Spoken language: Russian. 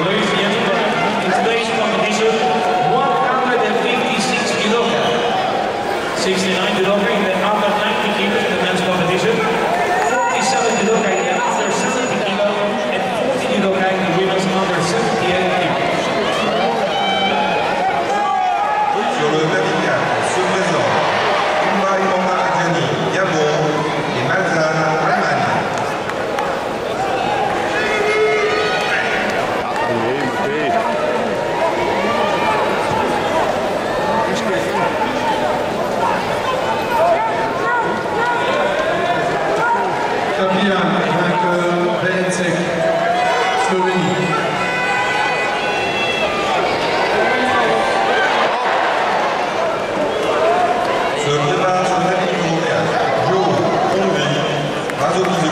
Ladies and gentlemen, in today's Abdou